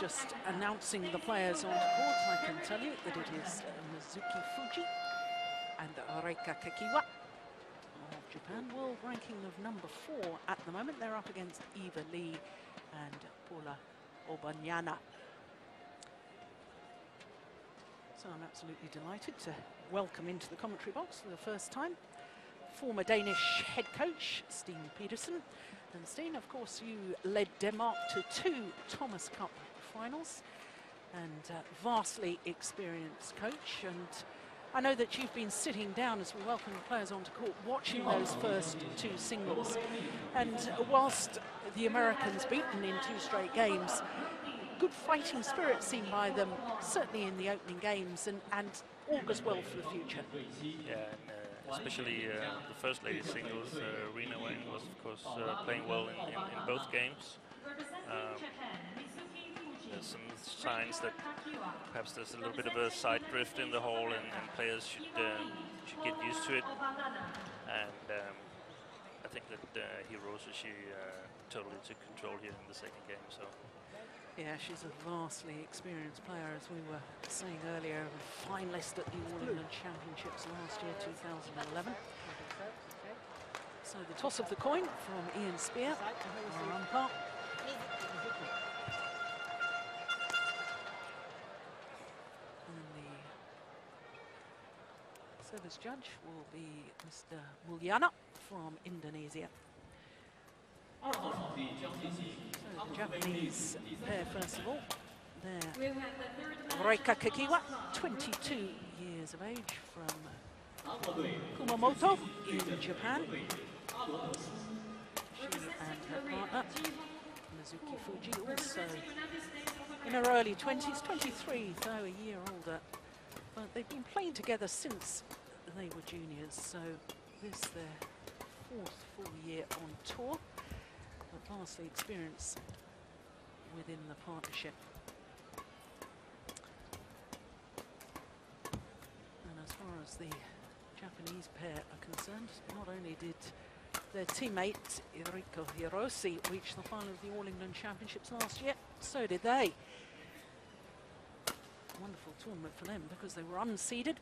just announcing the players on court. I can tell you that it is Mizuki Fujii and Reika Kakiiwa of Japan. World ranking of number four at the moment. They're up against Eva Lee and Paula Obanana. So I'm absolutely delighted to welcome into the commentary box for the first time former Danish head coach, Steen Petersen. And Steen, of course, you led Denmark to two Thomas Cup finals and uh, vastly experienced coach. And I know that you've been sitting down as we welcome the players onto court, watching those first two singles. And whilst the Americans beaten in two straight games, good fighting spirit seen by them, certainly in the opening games, and, and augurs well for the future. Yeah, and, uh, especially uh, the first lady singles, uh, Rena Wang was of course uh, playing well in, in, in both games. Um, there's some signs that perhaps there's a little bit of a side drift in the hole, and, and players should, um, should get used to it. And um, I think that uh, Hirose, she uh, totally took control here in the second game. So. Yeah, she's a vastly experienced player, as we were saying earlier, a finalist at the All England Championships last year, 2011. So the toss of the coin from Ian Spear, the judge will be Mr. Mulyana from Indonesia. So the Japanese pair, first of all, there. Reika Kakiiwa, 22 years of age from Kumamoto in Japan. She and her partner, Mizuki Fujii, also in her early 20s, 23, though a year older. But they've been playing together since they were juniors, so this is their fourth full year on tour A vastly experience within the partnership. And as far as the Japanese pair are concerned, not only did their teammate Eriko Hirose reach the final of the All England Championships last year, so did they. Wonderful tournament for them because they were unseeded,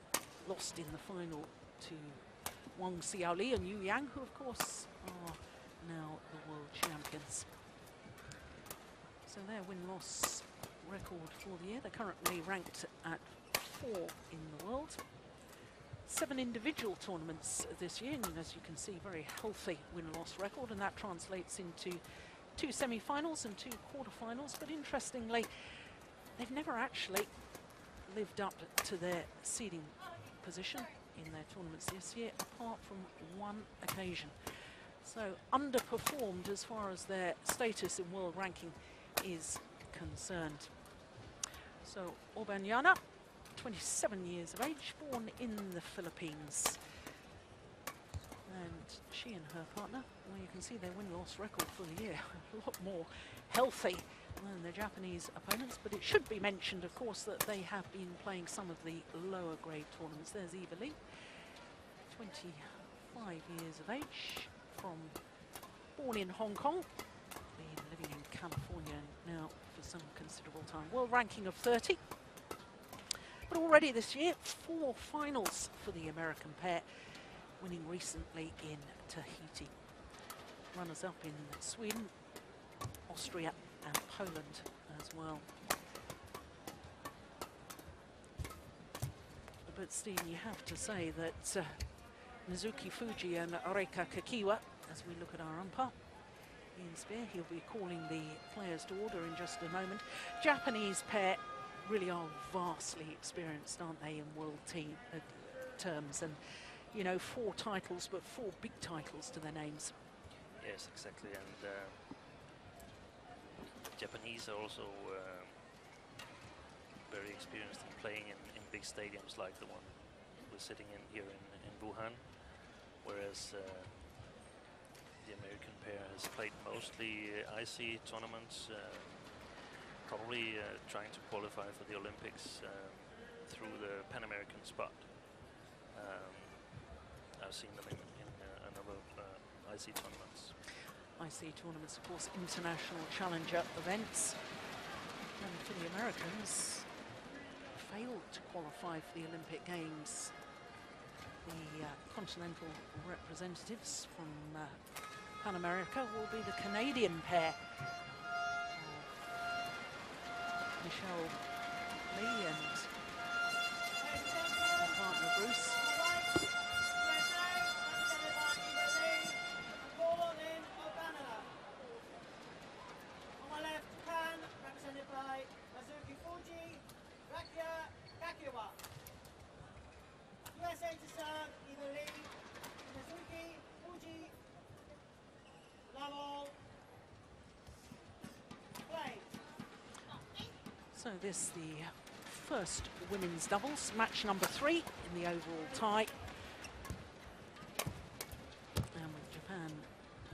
lost in the final to Wang Xiaoli and Yu Yang, who of course are now the world champions. So their win-loss record for the year, they're currently ranked at four in the world. Seven individual tournaments this year, and as you can see, very healthy win-loss record, and that translates into two semi-finals and two quarter-finals. But interestingly, they've never actually lived up to their seeding position in their tournaments this year, apart from one occasion. So underperformed as far as their status in world ranking is concerned. So Obanana, 27 years of age, born in the Philippines. She and her partner, well you can see their win-loss record for the year, a lot more healthy than their Japanese opponents, but it should be mentioned, of course, that they have been playing some of the lower grade tournaments. There's Eva Lee, 25 years of age, from born in Hong Kong, been living in California now for some considerable time. World ranking of 30. But already this year, four finals for the American pair, winning recently in Tahiti. Runners-up in Sweden, Austria and Poland as well. But Steen, you have to say that uh, Mizuki Fujii and Reika Kakiiwa as we look at our umpire. Ian Spear, he'll be calling the players to order in just a moment. Japanese pair really are vastly experienced, aren't they, in world team uh, terms? And, you know, four titles, but four big titles to their names. Yes, exactly. And uh, Japanese are also uh, very experienced in playing in, in, big stadiums like the one we're sitting in here in, in Wuhan whereas uh, the American pair has played mostly uh, IC tournaments, uh, probably trying to qualify for the Olympics through the Pan American spot. Um, I've seen them in, in a number of IC tournaments. IC tournaments, of course, international challenger events. And for the Americans, failed to qualify for the Olympic Games. The uh, continental representatives from uh, Pan America will be the Canadian pair. Michelle Li and partner Bruce. So this the first women's doubles, match number three in the overall tie. And with Japan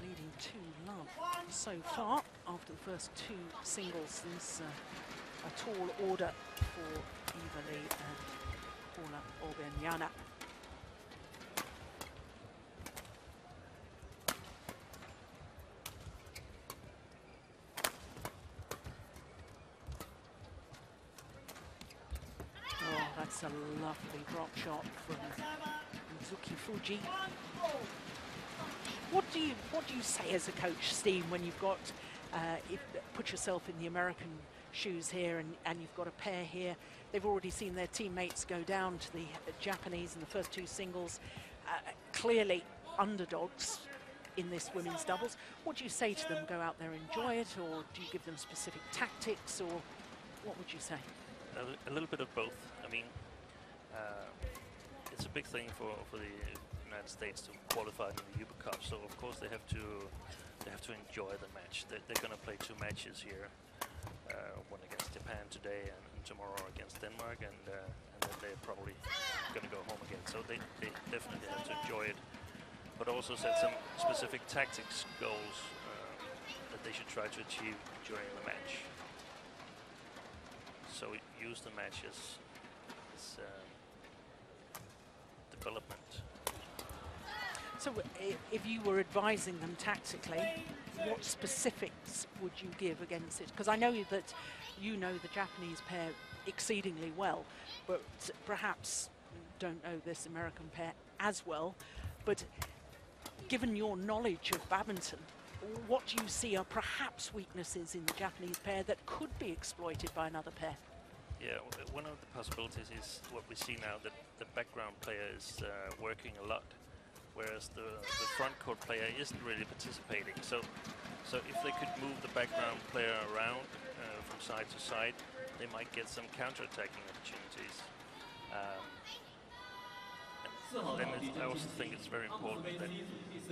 leading 2-love so far after the first two singles. There's uh, a tall order for Eva Lee and Paula Obanana. Oh, drop shot from Mizuki Fujii. What do you what do you say as a coach, Steve, when you've got uh, if, put yourself in the American shoes here and, and you've got a pair here. They've already seen their teammates go down to the Japanese in the first two singles. Uh, clearly underdogs in this women's doubles. What do you say to them? Go out there, enjoy it, or do you give them specific tactics, or what would you say? A, a little bit of both. I mean, big thing for, for the United States to qualify in the Uber Cup. So of course they have to they have to enjoy the match. They, they're going to play two matches here, uh, one against Japan today and, and tomorrow against Denmark, and uh, and then they're probably going to go home again. So they, they definitely have to enjoy it, but also set some specific tactics goals uh, that they should try to achieve during the match. So use the match as, as um, development. So if you were advising them tactically, what specifics would you give against it? Because I know that you know the Japanese pair exceedingly well, but perhaps don't know this American pair as well. But given your knowledge of badminton, what do you see are perhaps weaknesses in the Japanese pair that could be exploited by another pair? Yeah, one of the possibilities is what we see now that the background player is uh, working a lot, whereas the, the front court player isn't really participating. So, so if they could move the background player around uh, from side to side, they might get some counter-attacking opportunities. Um, then I also think it's very important that,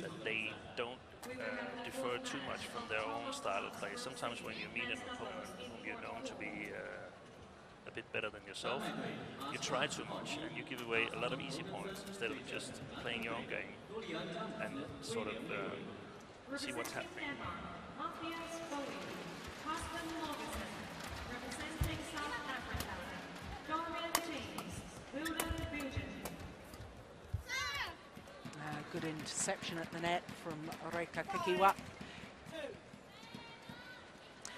that they don't uh, defer too much from their own style of play. Sometimes when you meet an opponent whom you're known to be uh, bit better than yourself, you try too much and you give away a lot of easy points instead of just playing your own game and sort of uh, see what's happening. Good interception at the net from Reika Kakiiwa.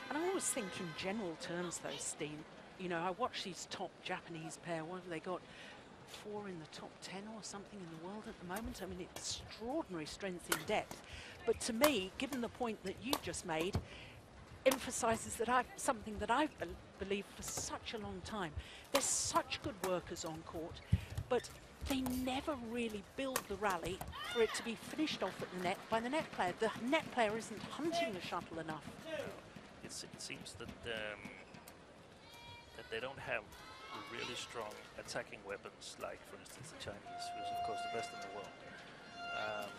And I always think in general terms though, Steen, you know, I watch these top Japanese pair, what have they got? Four in the top 10 or something in the world at the moment. I mean, extraordinary strength in depth. But to me, given the point that you've just made, emphasizes that I've something that I've bel believed for such a long time. There's such good workers on court, but they never really build the rally for it to be finished off at the net by the net player. The net player isn't hunting the shuttle enough. It's, it seems that um, that they don't have really strong attacking weapons like, for instance, the Chinese, who's of course the best in the world. Um,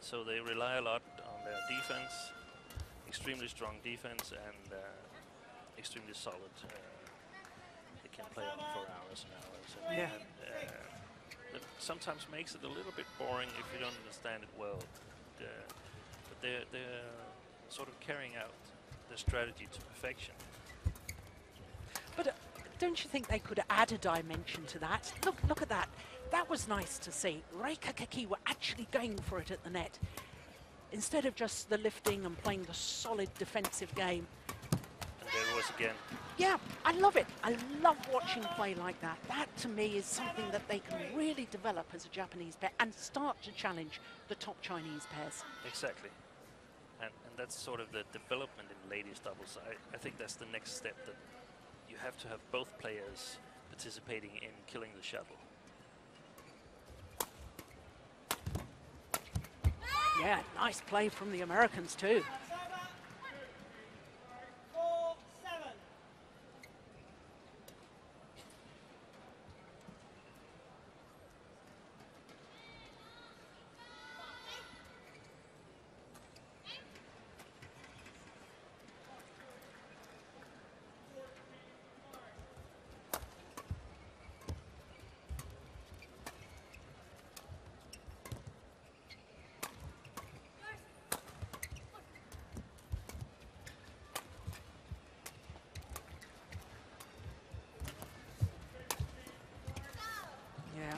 so they rely a lot on their defense, extremely strong defense, and uh, extremely solid. Uh, they can play on for hours and hours. And, Yeah. and, uh, that sometimes makes it a little bit boring if you don't understand it well. But, but they're, they're sort of carrying out the strategy to perfection. But uh, don't you think they could add a dimension to that? Look, look at that. That was nice to see. Reika were actually going for it at the net. Instead of just the lifting and playing the solid defensive game. And there it was again. Yeah, I love it. I love watching play like that. That to me is something that they can really develop as a Japanese pair and start to challenge the top Chinese pairs. Exactly. And, and that's sort of the development in ladies doubles. I, I think that's the next step that you have to have both players participating in killing the shuttle. Yeah, nice play from the Americans too. Four, seven. Yeah,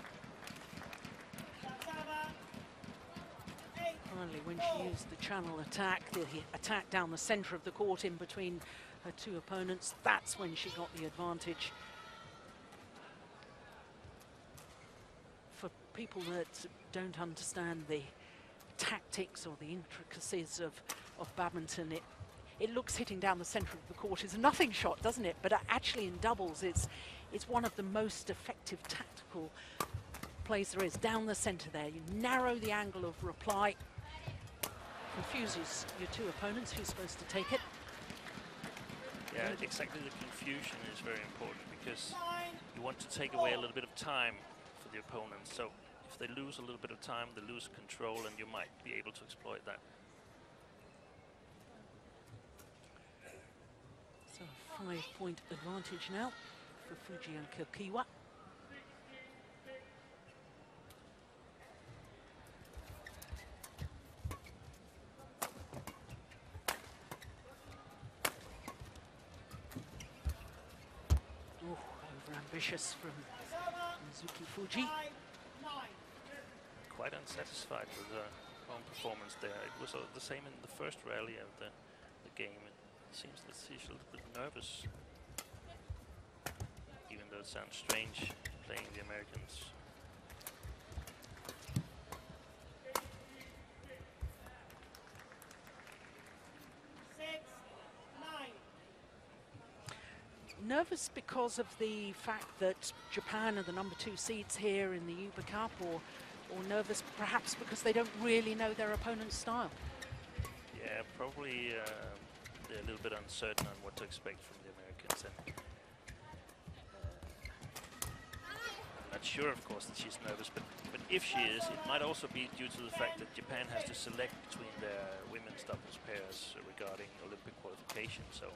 That's over. Eight. finally when she used the channel attack, the attack down the centre of the court in between her two opponents, that's when she got the advantage. For people that don't understand the tactics or the intricacies of, of badminton, it, it looks hitting down the centre of the court is a nothing shot, doesn't it? But actually in doubles, it's, it's one of the most effective tactical plays there is, down the centre there. You narrow the angle of reply, confuses your two opponents who's supposed to take it. Yeah, exactly. The confusion is very important because Nine. you want to take away a oh. little bit of time for the opponent. So if they lose a little bit of time, they lose control, and you might be able to exploit that. So five point advantage now for Fujii and Kakiiwa. Oh, ambitious from. Mizuki Fujii. Quite unsatisfied with the own performance there. It was uh, the same in the first rally of the, the game. It seems that she's a little bit nervous, even though it sounds strange playing the Americans. Nervous because of the fact that Japan are the number two seeds here in the Uber Cup, or, or nervous perhaps because they don't really know their opponent's style? Yeah, probably uh, they're a little bit uncertain on what to expect from the Americans. And I'm not sure, of course, that she's nervous, but, but if she is, it might also be due to the fact that Japan has to select between their women's doubles pairs uh, regarding Olympic qualification. So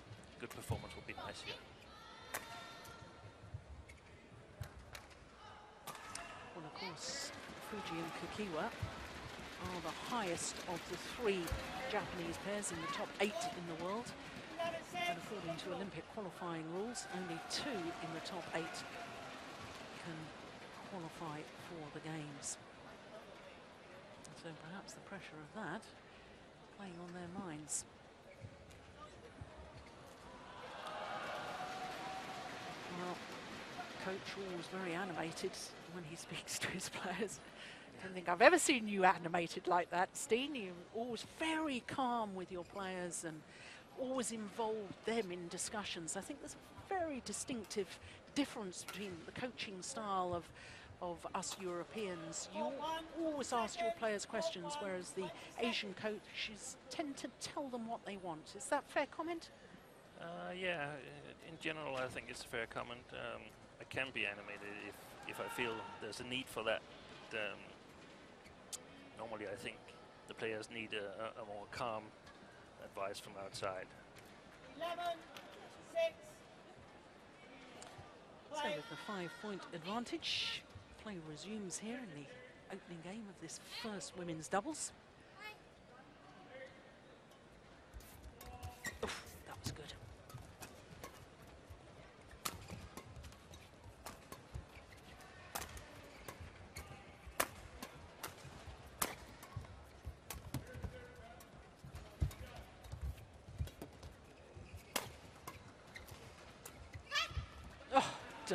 good performance would be nice here. Well, of course, Fujii and Kakiiwa are the highest of the three Japanese pairs in the top eight in the world. And according to Olympic qualifying rules, only two in the top eight can qualify for the games. So perhaps the pressure of that playing on their minds. Well, coach was very animated when he speaks to his players. I don't think I've ever seen you animated like that, Steen. You're always very calm with your players and always involve them in discussions. I think there's a very distinctive difference between the coaching style of of us Europeans. You always ask your players questions, whereas the Asian coaches tend to tell them what they want. Is that fair comment? Uh, yeah, in general, I think it's a fair comment. Um, I can be animated if, if I feel there's a need for that. Um, normally, I think the players need a, a, a more calm advice from outside. Eleven. Six. So with the five-point advantage, play resumes here in the opening game of this first women's doubles.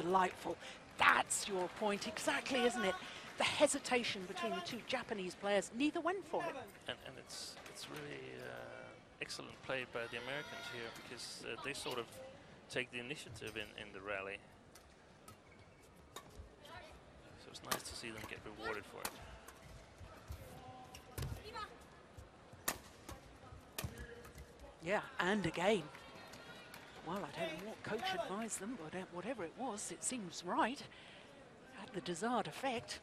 Delightful. That's your point exactly, isn't it? The hesitation between the two Japanese players, neither went for it. and, and it's it's really uh, excellent play by the Americans here because uh, they sort of take the initiative in, in the rally. So it's nice to see them get rewarded for it. Yeah, and again. Well, I don't know what coach advised them, but uh, whatever it was, it seems right. Had the desired effect.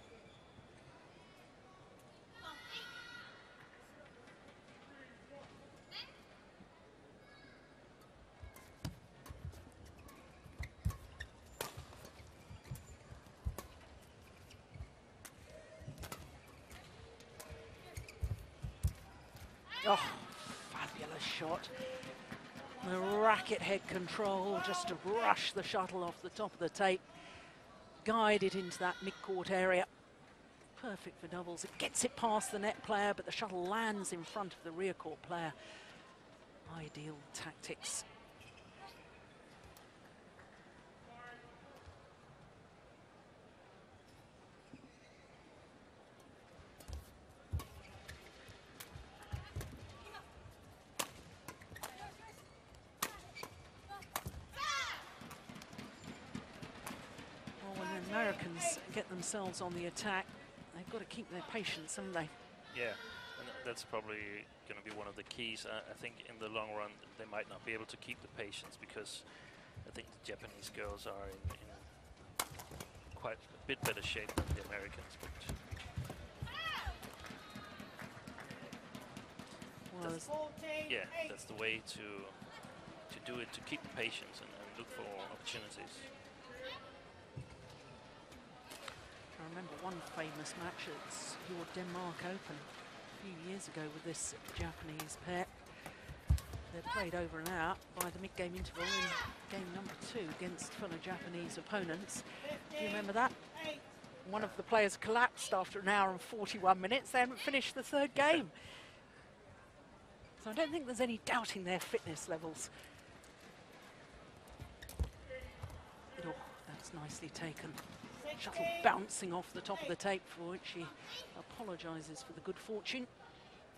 Racket head control just to brush the shuttle off the top of the tape. Guide it into that mid-court area. Perfect for doubles. It gets it past the net player, but the shuttle lands in front of the rear court player. Ideal tactics. Well, when the Americans get themselves on the attack, they've got to keep their patience, haven't they? Yeah, and that's probably going to be one of the keys. Uh, I think in the long run they might not be able to keep the patience because I think the Japanese girls are in, in quite a bit better shape than the Americans. But That's- yeah, that's the way to to do it to keep the patience and, and look for opportunities. I remember one famous match at your Denmark Open a few years ago with this Japanese pair. They played over and out by the mid-game interval in game number two against fellow Japanese opponents. Do you remember that? One of the players collapsed after an hour and 41 minutes. They hadn't finished the third game. So I don't think there's any doubting their fitness levels. Oh, that's nicely taken. Shuttle bouncing off the top of the tape for which she apologises for the good fortune.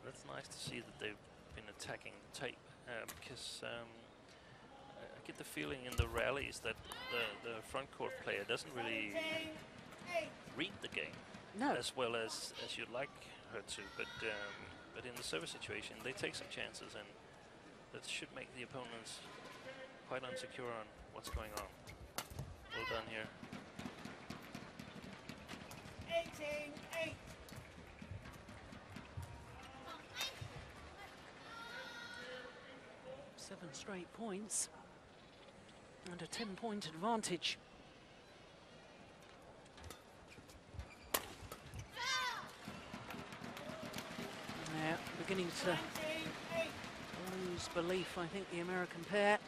That's nice to see that they've been attacking the tape uh, because um, I get the feeling in the rallies that the, the front court player doesn't really read the game No, as well as, as you'd like her to, but um, but in the service situation they take some chances and that should make the opponents quite unsecure on what's going on. Well done here. 18, 8. seven straight points and a 10 point advantage. They're beginning to lose belief, I think, the American pair.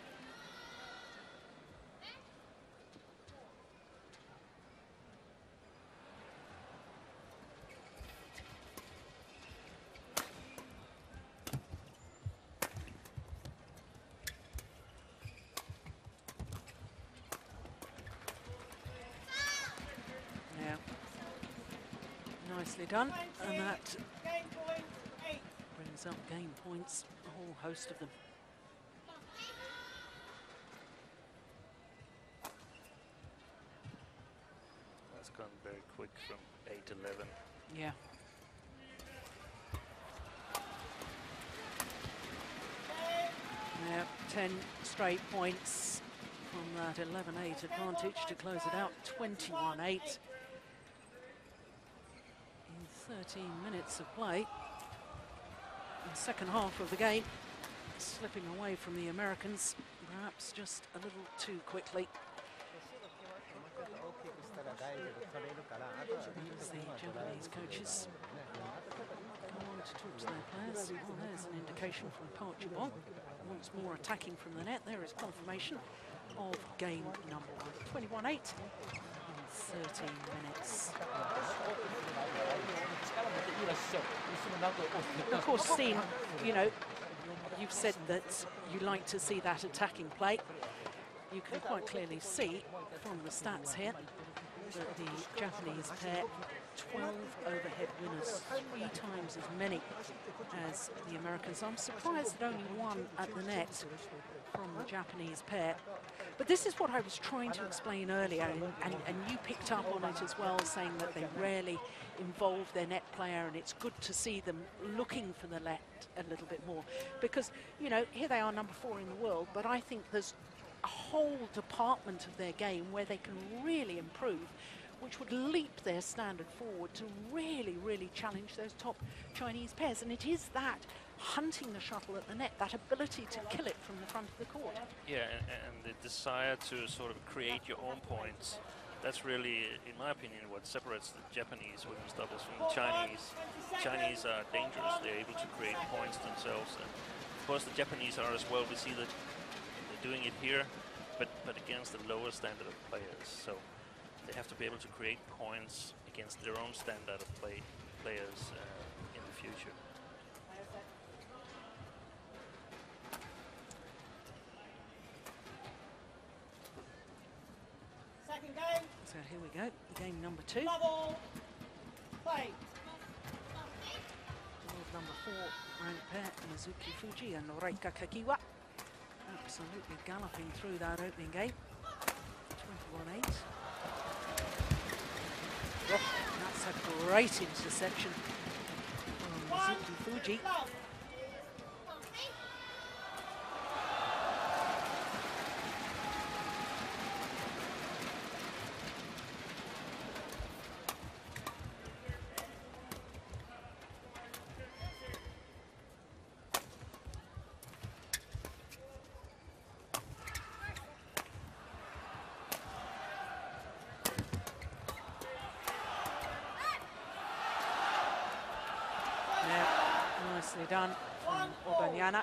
Nicely done. And that Game point, 8. brings up game points, a whole host of them. That's gone very quick from 8-11. Yeah. Yeah, 10 straight points from that 11-8 advantage to close it out, 21-8 in 13 minutes of play. The second half of the game, slipping away from the Americans, perhaps just a little too quickly. The Japanese coaches go on to talk to their players. There's an indication from Park Joo-bong. Once more attacking from the net. There is confirmation of game number one. 21-8 in 13 minutes. Of course, Steen, you know, you've said that you like to see that attacking play. you can quite clearly see from the stats here that the Japanese pair 12 overhead winners, three times as many as the Americans. I'm surprised that only one at the net from the Japanese pair. But this is what I was trying to explain earlier, and, and, and, you picked up on it as well, saying that they rarely involve their net player, and it's good to see them looking for the net a little bit more. Because, you know, here they are number four in the world, but I think there's a whole department of their game where they can really improve which would leap their standard forward to really, really challenge those top Chinese pairs. And it is that hunting the shuttle at the net, that ability to kill it from the front of the court. Yeah, and, and the desire to sort of create your own points. That's really, in my opinion, what separates the Japanese women's doubles from the Chinese. The Chinese are dangerous. They're able to create points themselves. And of course, the Japanese are as well. We see that they're doing it here, but, but against the lower standard of players. So they have to be able to create points against their own standard of play players uh, in the future. Second game, So here we go, game number two. level, play. World number four ranked pair, Mizuki Fujii and Reika Kakiiwa. Absolutely galloping through that opening game. 21-8. Oh, that's a great interception from Mizuki Fujii. love. Yeah, nicely done from Obanana.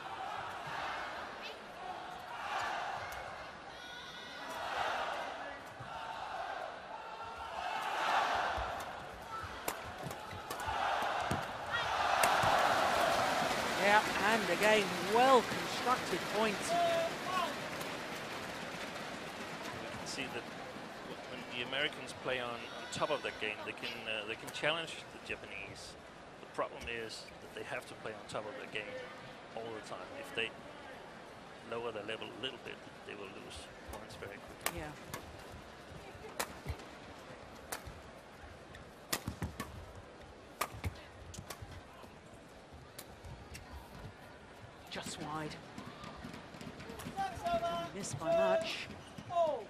Yeah, and again, well constructed points. We can see that when the Americans play on, on top of their game, they can uh, they can challenge the Japanese. The problem is that they have to play on top of their game all the time. If they lower their level a little bit, they will lose points very quickly. Yeah. Just wide. Service. Missed by much. All.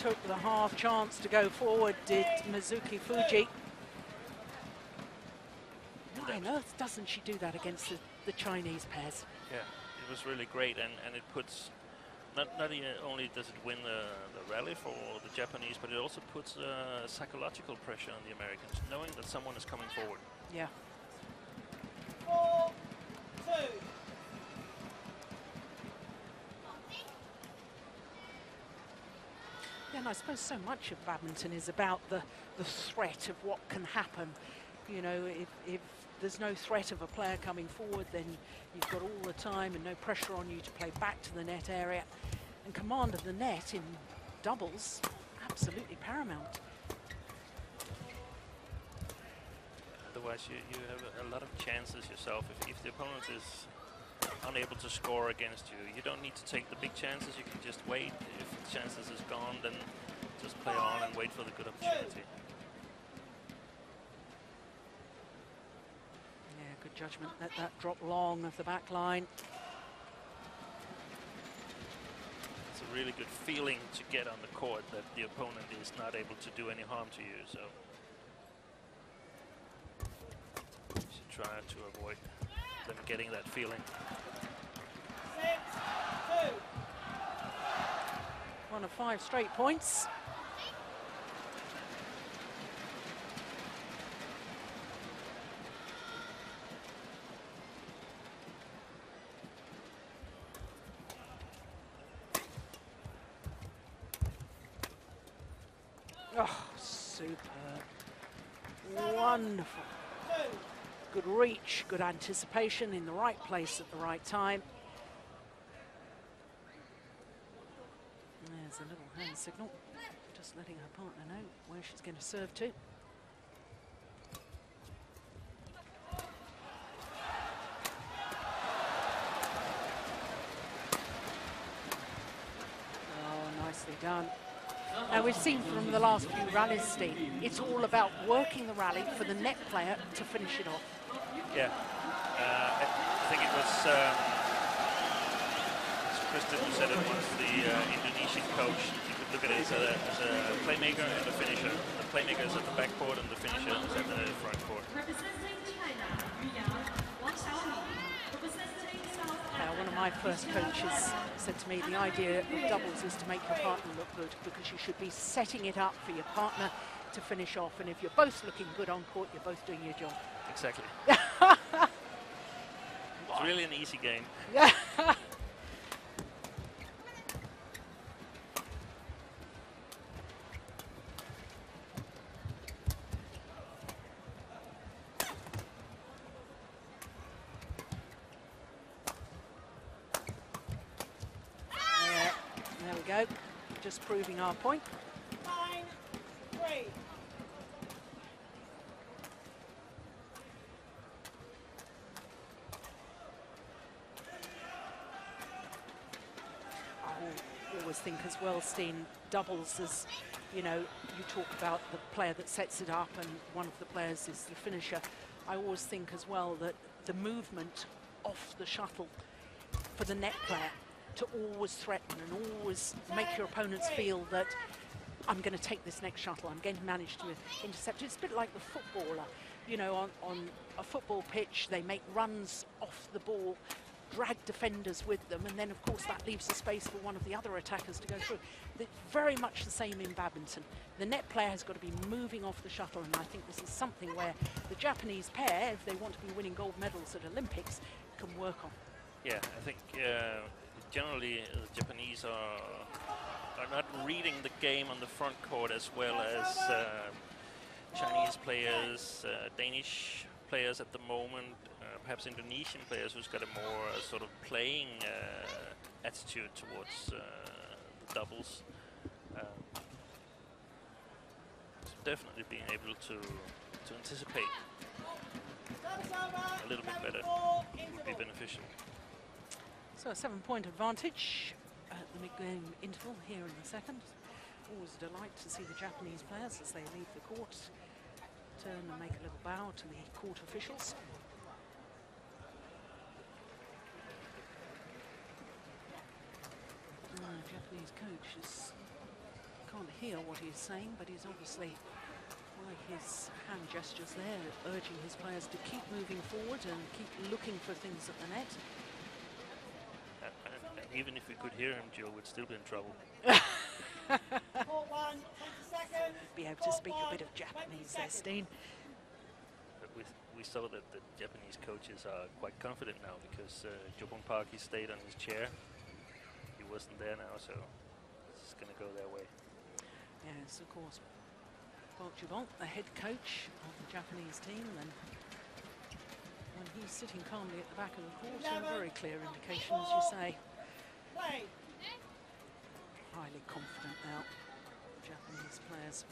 Took the half chance to go forward, did Mizuki Fujii. Why on earth doesn't she do that against the, the Chinese pairs? Yeah, it was really great, and, and it puts not not only does it win the, the rally for the Japanese, but it also puts uh, psychological pressure on the Americans, knowing that someone is coming forward. Yeah. Four, two. Yeah, and I suppose so much of badminton is about the, the threat of what can happen. You know, if, if there's no threat of a player coming forward, then you've got all the time and no pressure on you to play back to the net area. And command of the net in doubles, absolutely paramount. Otherwise, you, you have a, lot of chances yourself. If, if the opponent is unable to score against you, you don't need to take the big chances. You can just wait. If the chances is gone, then just play on and wait for the good opportunity. Yeah, good judgment. Let that drop long of the back line. It's a really good feeling to get on the court that the opponent is not able to do any harm to you. So you should try to avoid them getting that feeling. Six, two. One of five straight points. Oh, superb. Wonderful. Good reach, good anticipation in the right place at the right time. Signal, just letting her partner know where she's going to serve to. Oh, nicely done. Now we've seen from the last few rallies, Steve, it's all about working the rally for the net player to finish it off. Yeah. Uh, I think it was um, Kristen who said it was the uh, Indonesian coach. Look at it as a, as a playmaker and a finisher. The playmaker is at the back court and the finisher is at the front court. Representing China, Yu Yang, Wang Xiaoli. Representing South Uh, one of my first coaches said to me the idea of doubles is to make your partner look good because you should be setting it up for your partner to finish off. And if you're both looking good on court, you're both doing your job. Exactly. it's really an easy game. Yeah, there we go. Just proving our point. Nine. Three. I always think as well, Steen, doubles as, you know, you talk about the player that sets it up and one of the players is the finisher. I always think as well that the movement off the shuttle for the net player to always threaten and always make your opponents feel that I'm going to take this next shuttle, I'm going to manage to intercept. It's a bit like the footballer, you know, on, on a football pitch, they make runs off the ball, drag defenders with them, and then, of course, that leaves a space for one of the other attackers to go through. It's very much the same in badminton. The net player has got to be moving off the shuttle, and I think this is something where the Japanese pair, if they want to be winning gold medals at Olympics, can work on. Yeah, I think uh, generally uh, the Japanese are are not reading the game on the front court as well as uh, Chinese players, uh, Danish players at the moment, uh, perhaps Indonesian players who's got a more uh, sort of playing uh, attitude towards uh, doubles. Um, definitely being able to to anticipate a little bit better would be beneficial. So a seven-point advantage at the mid-game interval here in the second. Always a delight to see the Japanese players as they leave the court turn and make a little bow to the court officials. Uh, Japanese coach is can't hear what he's saying, but he's obviously by his hand gestures there urging his players to keep moving forward and keep looking for things at the net. Even if we could hear him, Gill, we'd still be in trouble. Court one. 20 seconds. be able to speak a bit of Japanese there. Steen. We, we saw that the Japanese coaches are quite confident now because uh, Joo-bong Park he stayed on his chair. He wasn't there now, so it's going to go their way. Yes, of course. Park Joo-bong, the head coach of the Japanese team, and when he's sitting calmly at the back of the court, a very clear indication, as you say, Play. highly confident now, Japanese players.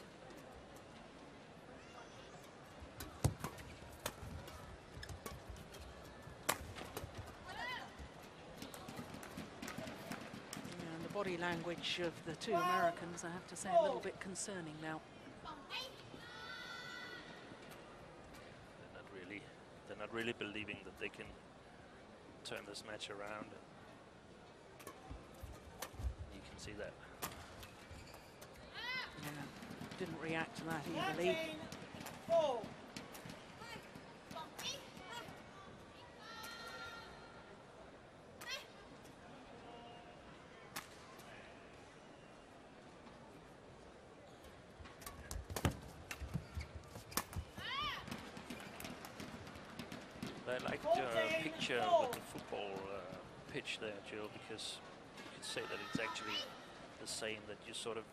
And the body language of the two Americans, I have to say, a little bit concerning now. They're not really, they're not really believing that they can turn this match around. You can see that. Yeah, didn't react to that eagerly. 13. Four. I liked your Fourteen, picture four. with the football uh, pitch there, Gill, because you could say that it's actually the same, that you sort of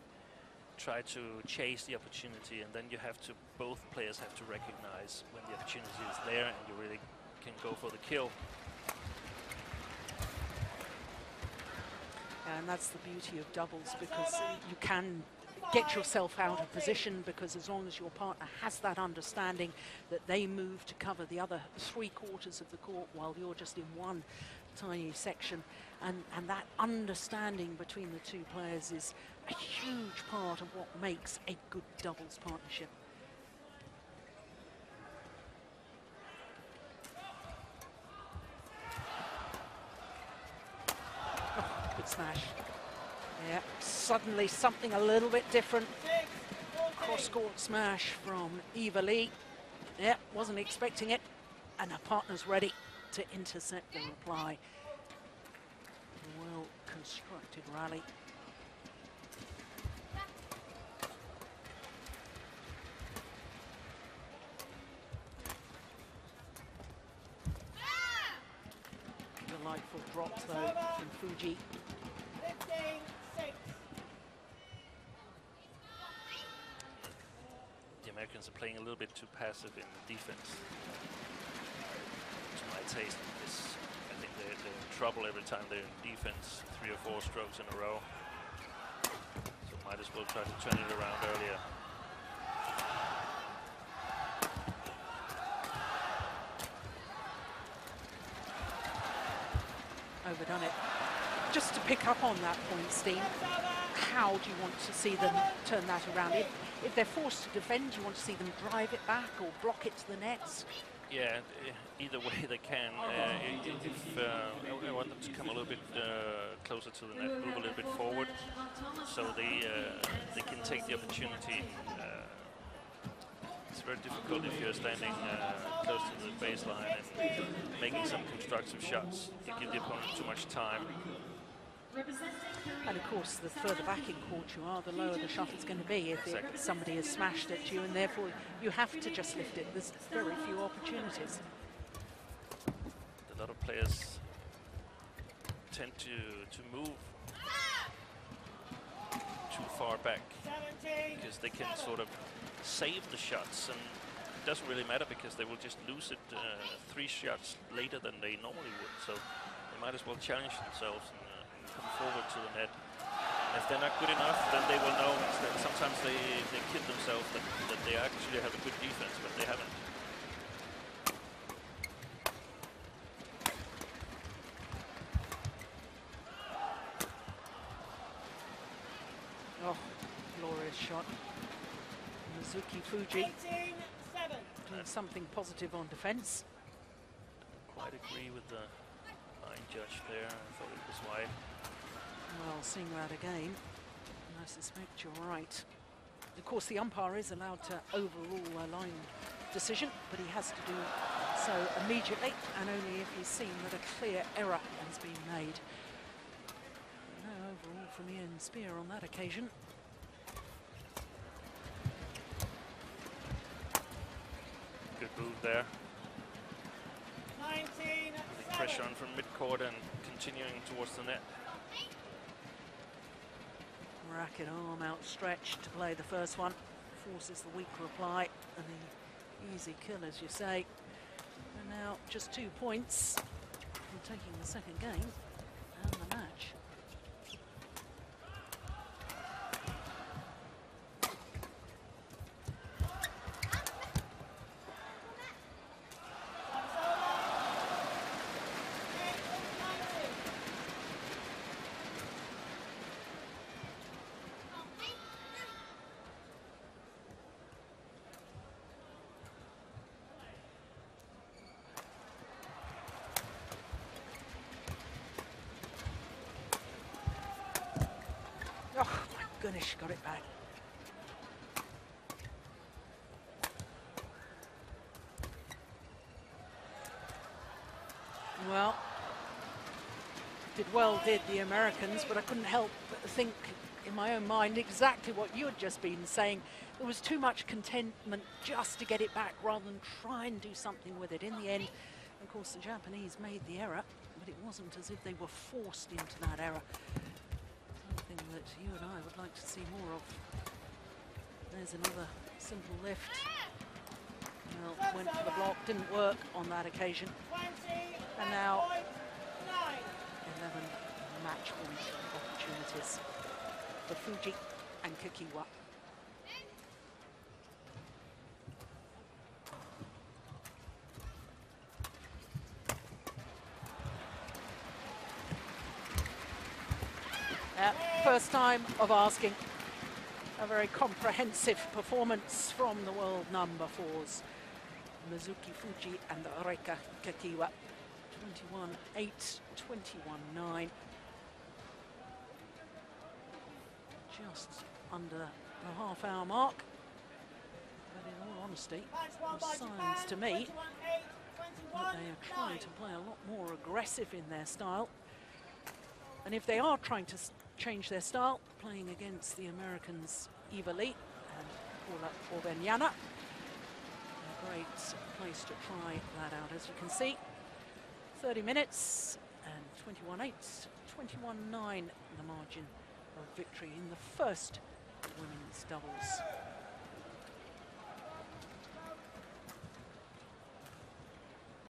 try to chase the opportunity, and then you have to both players have to recognize when the opportunity is there, and you really can go for the kill. And that's the beauty of doubles because you can get yourself out of position because as long as your partner has that understanding that they move to cover the other three quarters of the court while you're just in one tiny section and, and that understanding between the two players is a huge part of what makes a good doubles partnership. Oh, good smash. Yeah, suddenly something a little bit different. Cross-court smash from Eva Lee. Yeah, wasn't expecting it. And her partner's ready to intercept the reply. Well-constructed rally. Delightful drops though from Fujii. The Americans are playing a little bit too passive in the defense. Taste, this, I think they're, they're in trouble every time they're in defense, three or four strokes in a row. So might as well try to turn it around earlier. overdone it. Just to pick up on that point, Steen, how do you want to see them turn that around? If, if they're forced to defend, you want to see them drive it back or block it to the nets? Yeah, e- either way they can. Uh, i- if uh, I- I want them to come a little bit uh, closer to the net, move a little bit forward, so they uh, they can take the opportunity. Uh, it's very difficult if you're standing uh, close to the baseline and making some constructive shots. You give the opponent too much time. And of course, the further back in court you are, the lower the shot is going to be if it, somebody has smashed at you, and therefore you have to just lift it. There's very few opportunities. A lot of players tend to to move too far back because they can sort of save the shots and it doesn't really matter because they will just lose it uh, three shots later than they normally would so they might as well challenge themselves and come forward to the net if they're not good enough then they will know that sometimes they, they kid themselves that, that they actually have a good defense but they haven't Oh, glorious shot. Mizuki Fujii 18, 7. doing something positive on defense. quite agree with the line judge there I thought it was wide Well, seeing that again, I suspect you're right. Of course, the umpire is allowed to overrule a line decision, but he has to do so immediately and only if he's seen that a clear error has been made. No overrule from Ian Spear on that occasion. good move there 19, Putting pressure on from midcourt and continuing towards the net. Racket arm outstretched to play the first one. Forces the weak reply and the easy kill, as you say. And now just two points from taking the second game and the match. Oh my goodness, got it back. Well, did well, did the Americans, but I couldn't help but think in my own mind exactly what you had just been saying. There was too much contentment just to get it back rather than try and do something with it. In the end, of course, the Japanese made the error, but it wasn't as if they were forced into that error. That you and I would like to see more of. There's another simple lift. Well, went for the block, didn't work on that occasion. And now- point 11 match point opportunities for Fujii and Kakiiwa. Uh, first time of asking. A very comprehensive performance from the world number fours. Mizuki Fujii and Reika Kakiiwa. 21-8, 21-9. Just under the half hour mark. But in all honesty, signs to me that they are trying to play a lot more aggressive in their style. And if they are trying to change their style, playing against the Americans Eva Lee and Paula Obanana, a great place to try that out. As you can see, 30 minutes and 21-8, 21-9 the margin of victory in the first women's doubles